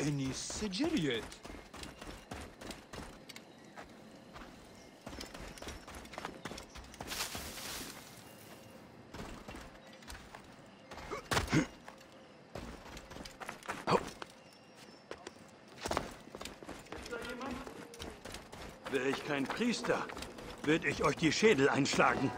إني سجريت Wäre ich kein Priester, würde ich euch die Schädel einschlagen.